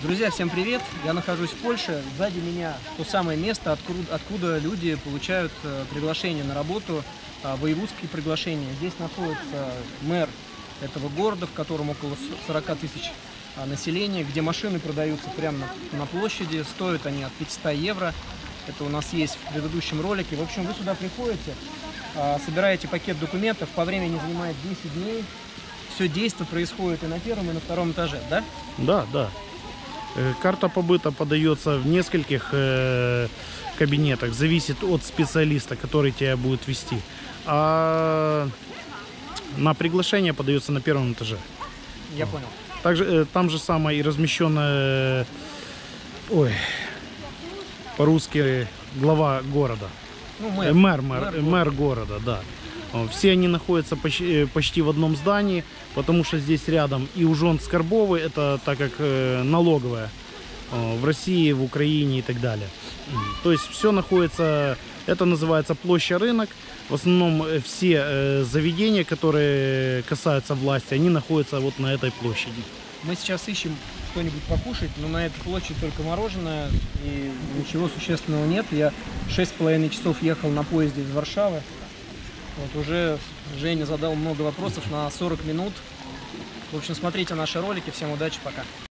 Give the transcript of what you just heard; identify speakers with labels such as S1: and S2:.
S1: Друзья, всем привет! Я нахожусь в Польше. Сзади меня то самое место, откуда, откуда люди получают э, приглашение на работу, э, воевудские приглашения. Здесь находится мэр этого города, в котором около 40 тысяч а, населения, где машины продаются прямо на, на площади. Стоят они от 500 евро. Это у нас есть в предыдущем ролике. В общем, вы сюда приходите, а, собираете пакет документов, по времени занимает 10 дней. Все действие происходит и на первом, и на втором этаже, да?
S2: Да, да. Э, Карта побыта подается в нескольких э, кабинетах. Зависит от специалиста, который тебя будет вести. А на приглашение подается на первом этаже.
S1: Я понял.
S2: Также э, там же самое и размещено, э, ой, по-русски глава города.
S1: Ну, мэр.
S2: Мэр, мэр,
S1: Мэр
S2: мэр, города, да. О, Все они находятся почти, э, почти в одном здании, потому что здесь рядом и Ужон Скорбовый, это так как э, налоговая в России, в Украине и так далее. То есть все находится, это называется площадь рынок. В основном э, все э, заведения, которые касаются власти, они находятся вот на этой площади.
S1: Мы сейчас ищем что-нибудь покушать, но на этой площади только мороженое и ничего существенного нет. Я шесть с половиной часов ехал на поезде из Варшавы. Вот уже Женя задал много вопросов на 40 минут. В общем, смотрите наши ролики. Всем удачи, пока.